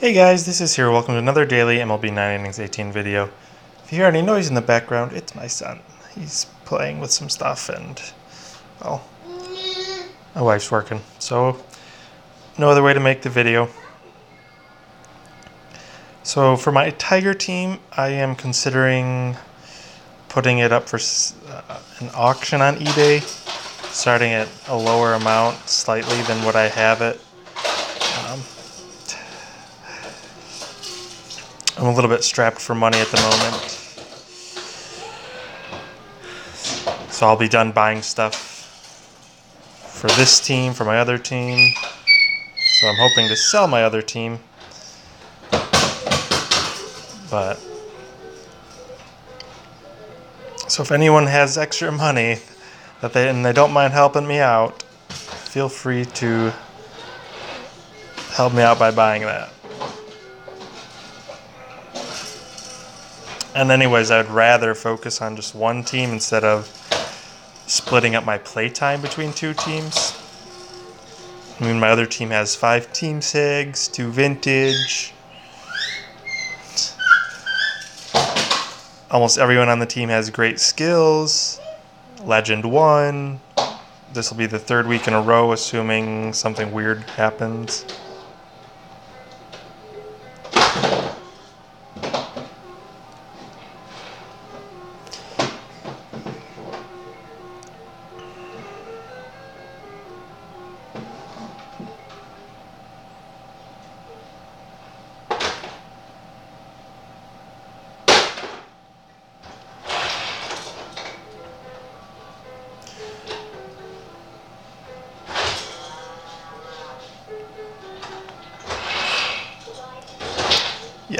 Hey guys, this is Heero. Welcome to another daily MLB 9 Innings 18 video. If you hear any noise in the background, it's my son. He's playing with some stuff and, well, my wife's working. So, no other way to make the video. So, for my Tiger team, I am considering putting it up for uh, an auction on eBay, starting at a lower amount slightly than what I have it I'm a little bit strapped for money at the moment. So I'll be done buying stuff for this team, for my other team. So I'm hoping to sell my other team. But so if anyone has extra money that they and they don't mind helping me out, feel free to help me out by buying that. And anyways, I'd rather focus on just one team instead of splitting up my playtime between two teams. I mean, my other team has five team sigs, two vintage. Almost everyone on the team has great skills. Legend one. This will be the third week in a row, assuming something weird happens.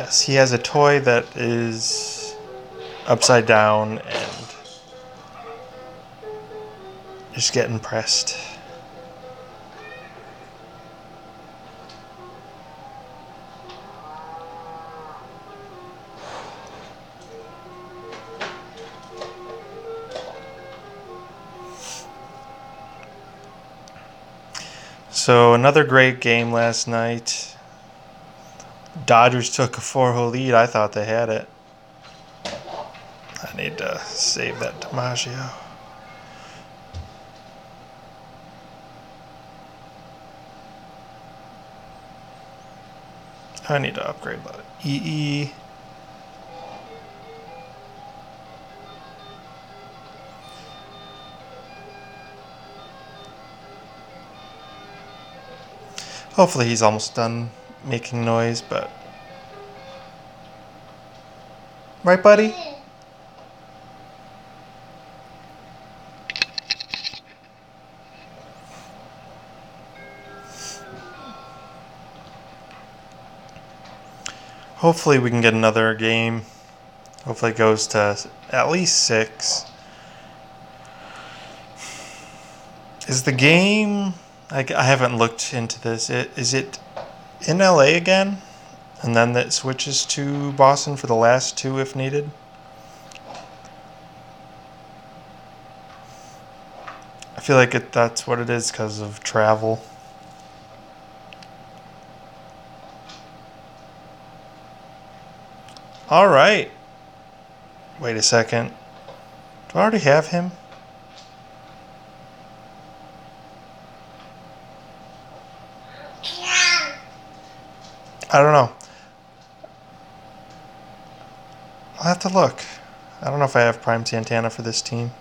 Yes, he has a toy that is upside down and just getting pressed. So another great game last night. Dodgers took a four-hole lead. I thought they had it. I need to save that DiMaggio. I need to upgrade the EE. Hopefully he's almost done making noise, but... Right, buddy? Hopefully we can get another game. Hopefully it goes to at least six. Is the game... I, I haven't looked into this. Is it in LA again, and then that switches to Boston for the last two if needed. I feel like it, that's what it is because of travel. All right. Wait a second. Do I already have him? I don't know. I'll have to look. I don't know if I have Prime Santana for this team.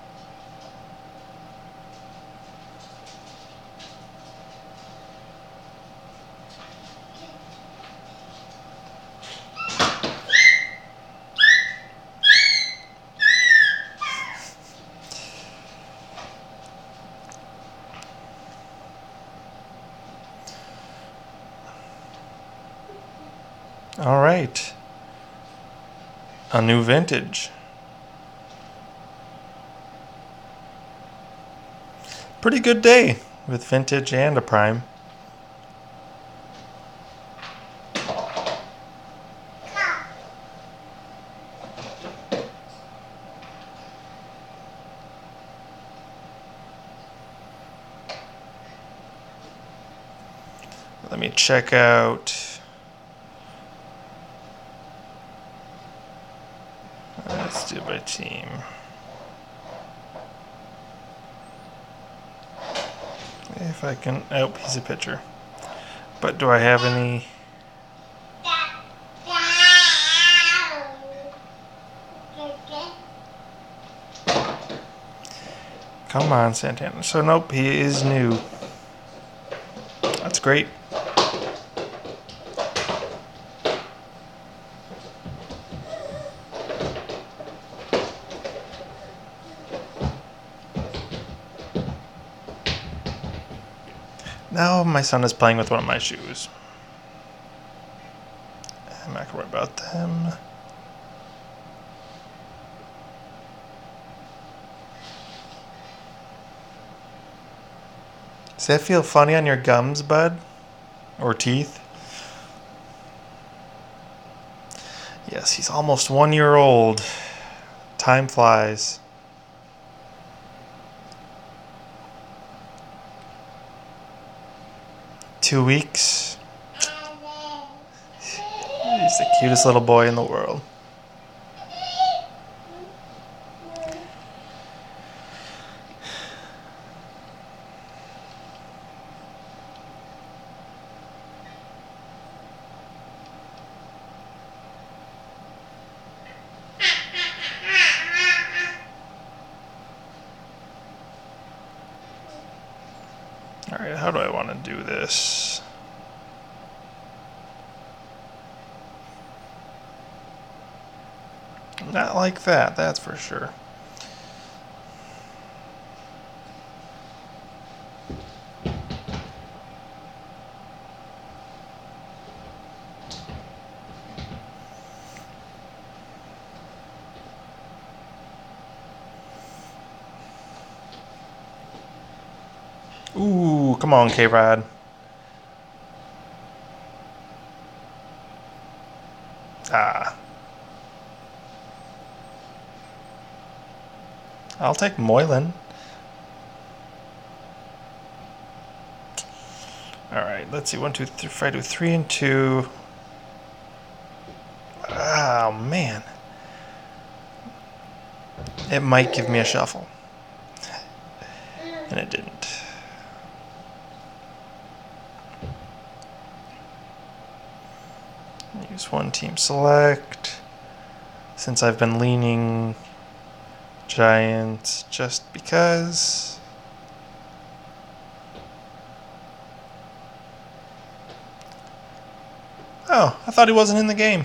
All right. A new vintage. Pretty good day with vintage and a prime. Let me check out Uh, do by team. If I can, oh, he's a pitcher. But do I have any? Come on, Santana. So nope, he is new. That's great. Now my son is playing with one of my shoes. I'm not gonna worry about them. Does that feel funny on your gums, bud? Or teeth? Yes, he's almost one year old. Time flies. Two weeks. He's the cutest little boy in the world. Alright, how do I want to do this? Not like that, that's for sure. Ooh, come on, K-Rod. Ah. I'll take Moylan. Alright, let's see. One, two, three. If I do three and two. Oh, man. It might give me a shuffle. And it didn't. Use one team select. Since I've been leaning Giants just because. Oh, I thought he wasn't in the game.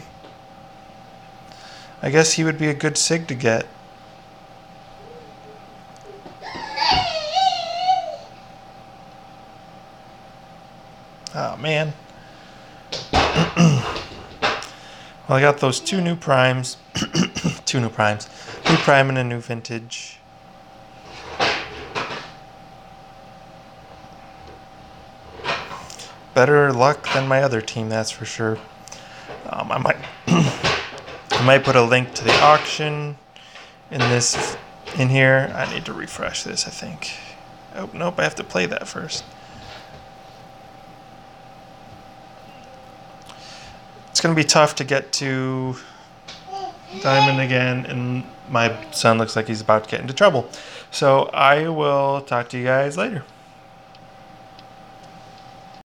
I guess he would be a good SIG to get. Oh, man. well, I got those two new primes. two new primes. New prime and a new vintage. Better luck than my other team, that's for sure. Um, I might, I might put a link to the auction in this, in here. I need to refresh this. I think. Oh nope, I have to play that first. It's gonna be tough to get to diamond again, and my son looks like he's about to get into trouble. So I will talk to you guys later.